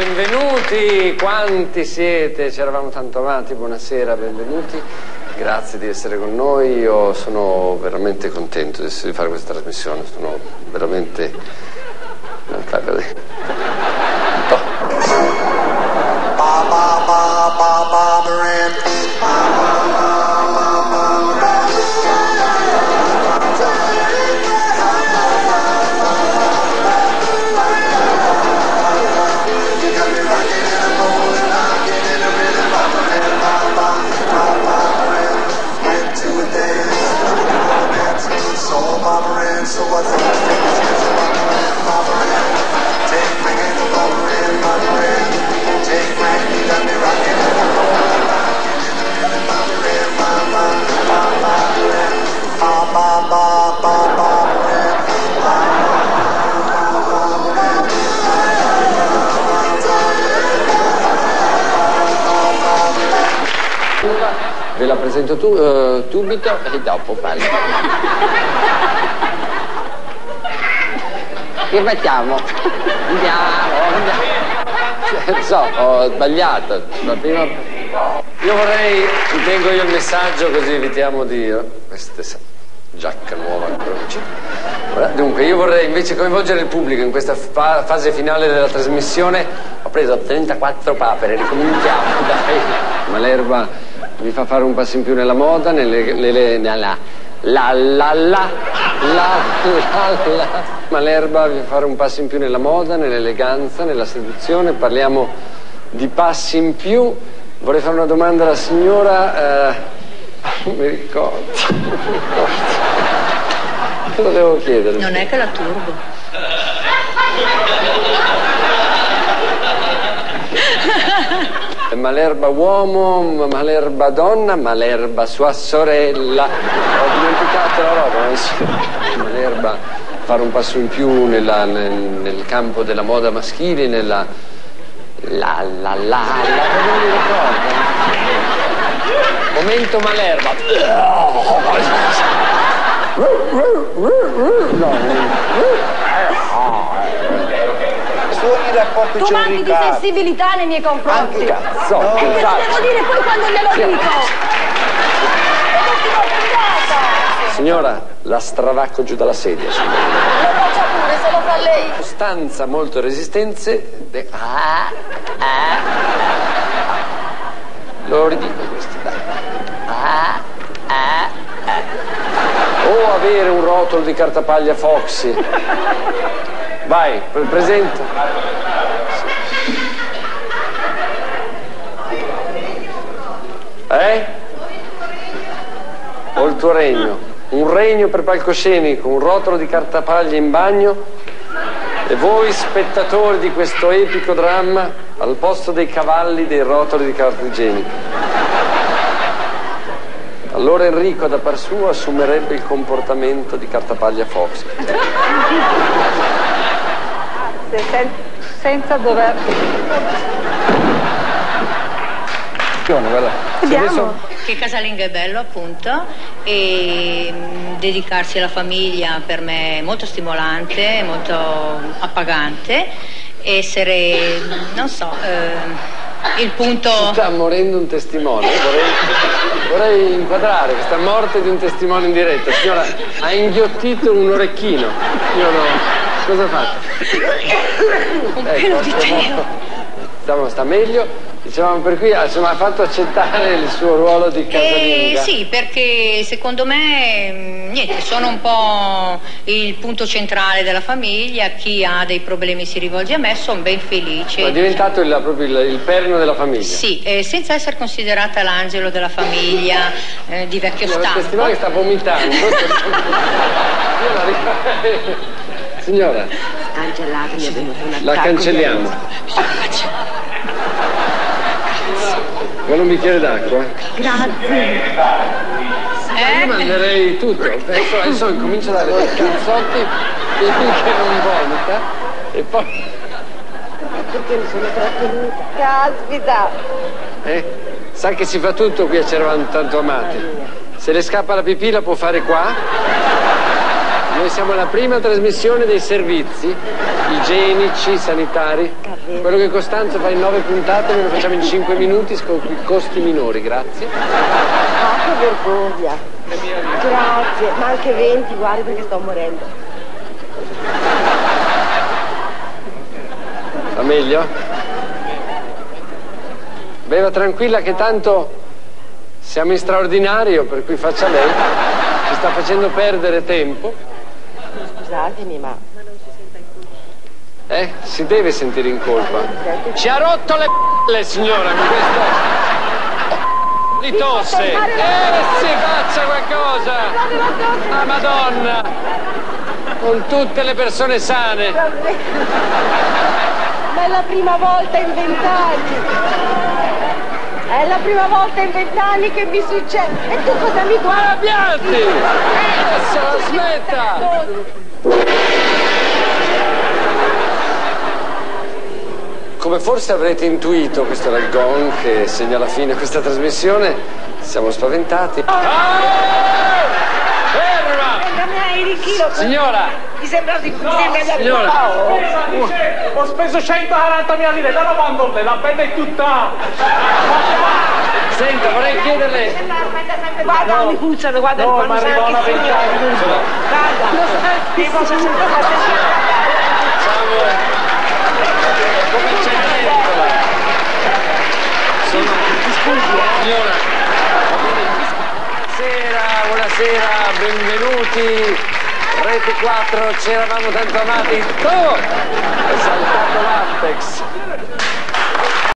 benvenuti, quanti siete? Ci eravamo tanto amati, buonasera, benvenuti. Grazie di essere con noi, io sono veramente contento di fare questa trasmissione, sono veramente... tu, uh, subito e dopo parlo. che facciamo? Andiamo, andiamo. So, ho sbagliato. La prima... Io vorrei, tengo io il messaggio così evitiamo di... Questa giacca nuova ancora. Dunque, io vorrei invece coinvolgere il pubblico in questa fa fase finale della trasmissione. Ho preso 34 papere, ricominciamo, dai. Ma l'erba mi fa fare un passo in più nella moda, nelle, nella, la la la la la la ma l'erba vi fa fare un passo in più nella moda, nell'eleganza, nella seduzione, parliamo di passi in più. Vorrei fare una domanda alla signora, eh, mi ricordo, mi ricordo. Cosa devo chiedere? Non è che la turbo. Malerba uomo, Malerba donna, Malerba sua sorella. Ho dimenticato la roba, non so. Malerba fare un passo in più nella, nel, nel, campo della moda maschile, nella... La la la la, non mi ricordo. Momento Malerba. Suoni rapporti Tu manchi di sensibilità nei miei confronti. Anche cazzo. No. Che te lo devo dire poi quando glielo Sì. dico? Signora, la stravacco giù dalla sedia. signora. Lo faccia pure, se lo fa lei. Costanza, molto resistenze. de- Ah, ah. Lo ridico questo, dai. Ah, ah, ah. O avere un rotolo di cartapaglia Foxy. Vai, pre- presenta. Eh? O il tuo regno? Un regno per palcoscenico, un rotolo di cartapaglia in bagno e voi spettatori di questo epico dramma al posto dei cavalli dei rotoli di carta igienica. Allora Enrico da par suo assumerebbe il comportamento di cartapaglia Fox. Sen- senza dover... Vediamo. Che casalingo è bello appunto e mm, dedicarsi alla famiglia per me è molto stimolante, molto appagante, essere, non so, eh, il punto... Sta morendo un testimone, Io vorrei, vorrei inquadrare questa morte di un testimone in diretta. Signora, ha inghiottito un orecchino. Io no. Cosa ha fatto? Un pelo di teo. Sta, sta meglio. Dicevamo per cui insomma, ha fatto accettare il suo ruolo di Eh, casalinga. sì, perché secondo me mm, niente, sono un po' il punto centrale della famiglia, chi ha dei problemi si rivolge a me, sono ben felice. Ma è diventato il, proprio il, il perno della famiglia. Sì, eh, senza essere considerata l'angelo della famiglia eh, di vecchio Signora, il stampo. testimone che sta vomitando. Signora, Angelato mi è venuto un la cancelliamo. Vuole un bicchiere d'acqua? Grazie. Io manderei tutto. Adesso, adesso incomincio a dare dei cazzotti finché non vomita e poi. Perché mi sono trattenuta. Caspita. Eh? Sa che si fa tutto qui a C'eravamo tanto amati. Se le scappa la pipì la può fare qua. Noi siamo alla prima trasmissione dei servizi igienici, sanitari. Quello che Costanzo fa in nove puntate noi lo facciamo in cinque minuti con costi minori, grazie. Ah, che vergogna. Grazie, ma anche 20, guardi perché sto morendo. Va meglio? Beva tranquilla che tanto siamo in straordinario, per cui faccia lei. Ci sta facendo perdere tempo. Scusatemi, ma Eh, si deve sentire in colpa. Ci ha rotto le p***le, signora, con questo di tosse. Eh, si faccia qualcosa. Ah, madonna. Con tutte le persone sane. Ma è la prima volta in vent'anni. È la prima volta in vent'anni che mi succede. E tu cosa mi guardi? Arrabbiati! Adesso aspetta! Come forse avrete intuito, questo era il gong che segna la fine di questa trasmissione, siamo spaventati. Ah! Signora! mi sembra di, mi sembra di Signora! Ho speso 140.000 lire, da quando la bella è tutta. Senta, vorrei chiederle... Guarda, mi puzzano, guarda No, il ma arriva una signore. vent'anni. Guarda, tipo 60 Facciamo... Come Cenerentola. Sono... Signora. Buonasera, buonasera, benvenuti. Rete 4, c'eravamo tanto amati. Oh! È saltato l'Artex.